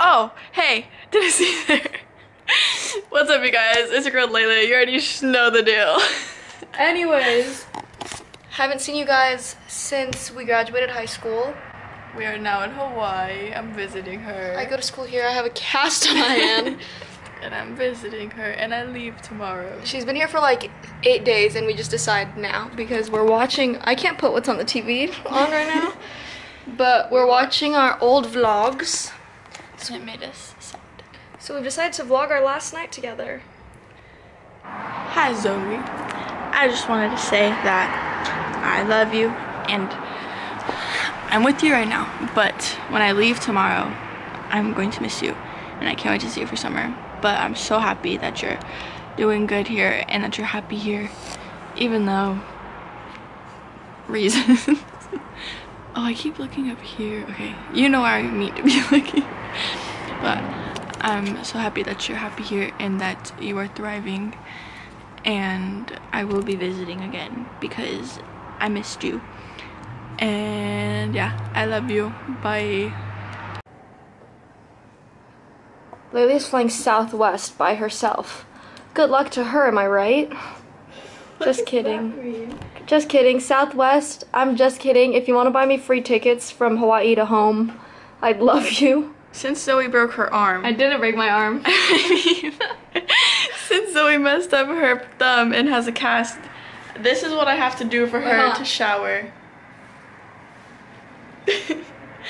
Oh, hey, didn't see you there. What's up, you guys? It's your girl Layla. You already know the deal. Anyways, haven't seen you guys since we graduated high school. We are now in Hawaii. I'm visiting her. I go to school here. I have a cast on my hand. and I'm visiting her, and I leave tomorrow. She's been here for like eight days, and we just decide now because we're watching. I can't put what's on the TV on right now, but we're watching our old vlogs. So it made us sad. So we've decided to vlog our last night together. Hi, Zoe. I just wanted to say that I love you, and I'm with you right now. But when I leave tomorrow, I'm going to miss you, and I can't wait to see you for summer. But I'm so happy that you're doing good here and that you're happy here, even though reasons. oh, I keep looking up here. Okay, you know where I need to be looking. But I'm so happy that you're happy here and that you are thriving. And I will be visiting again because I missed you. And yeah, I love you. Bye. Lily's flying southwest by herself. Good luck to her, am I right? Just kidding. Just kidding. Southwest, I'm just kidding. If you want to buy me free tickets from Hawaii to home, I'd love you. Since Zoe broke her arm. I didn't break my arm. I mean, since Zoe messed up her thumb and has a cast, this is what I have to do for her Uh-huh. to shower.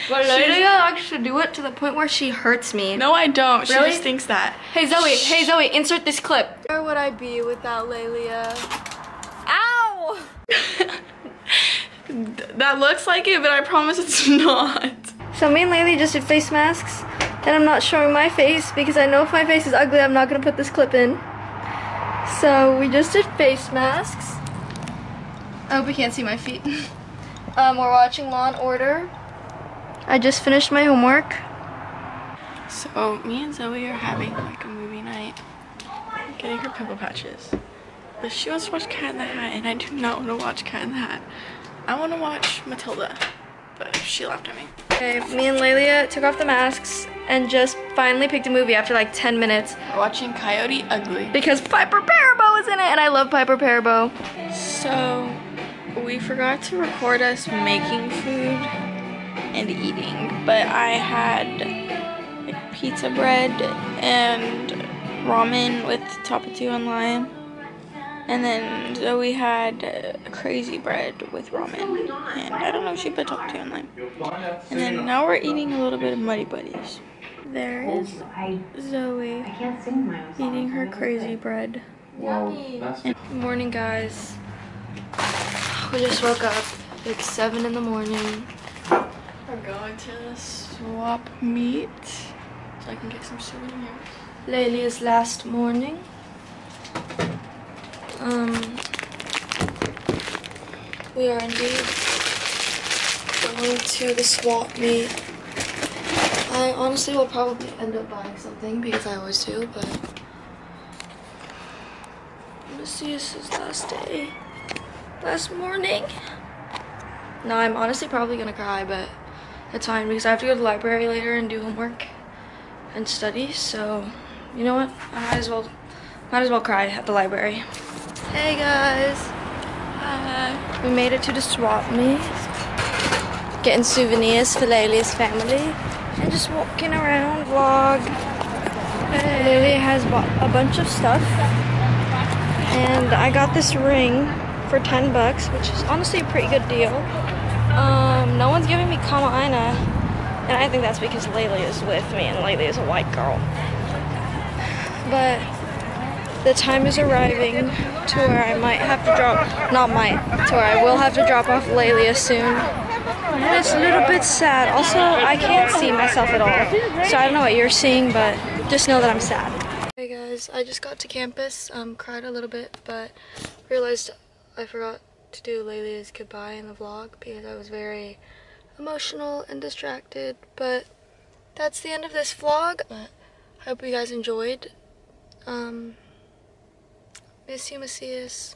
But Lily likes to do it to the point where she hurts me. No, I don't. She Really? just thinks that. Hey Zoe, hey Zoe, insert this clip. Where would I be without Lalhia? That looks like it, but I promise it's not. So me and Laylee just did face masks, and I'm not showing my face because I know if my face is ugly, I'm not gonna put this clip in. So we just did face masks. I hope you can't see my feet. um, we're watching Law and Order. I just finished my homework. So me and Zoe are having like a movie night, getting her pimple patches. But she wants to watch Cat in the Hat, and I do not want to watch Cat in the Hat. I want to watch Matilda, but she laughed at me. Okay, me and Lalhia took off the masks and just finally picked a movie after like 10 minutes We're watching Coyote Ugly. because Piper Perabo is in it, and I love Piper Perabo. So we forgot to record us making food and eating, but I had like, pizza bread and ramen with tapatio and lime. And then Zoe had uh, crazy bread with ramen. And I don't know if she put tapatio and lime. And then now we're eating a little bit of Muddy Buddies. There is Zoe eating her crazy bread. Good morning, guys. We just woke up. It's 7 in the morning. We're going to swap meet so I can get some souvenirs. Lalhia's last morning. Um, we are indeed going to the swap meet. I honestly will probably end up buying something because I always do, but Messias' last day, last morning. No, I'm honestly probably gonna cry, but it's fine because I have to go to the library later and do homework and study, so you know what? I might as well might as well cry at the library. Hey guys. Hi. We made it to the swap meet. Getting souvenirs for Lalhia's family. And just walking around vlog. Lily has bought a bunch of stuff. And I got this ring for 10 bucks, which is honestly a pretty good deal. Um, no one's giving me Kamaaina. And I think that's because Laylee is with me, and Laylee is a white girl. But the time is arriving to where I might have to drop, not might, to where I will have to drop off Lalhia soon. And it's a little bit sad. Also, I can't see myself at all. So I don't know what you're seeing, but just know that I'm sad. Hey guys, I just got to campus, um, cried a little bit, but realized I forgot to do Lalhia's goodbye in the vlog because I was very emotional and distracted. But that's the end of this vlog. I hope you guys enjoyed. Um, miss you, Macias.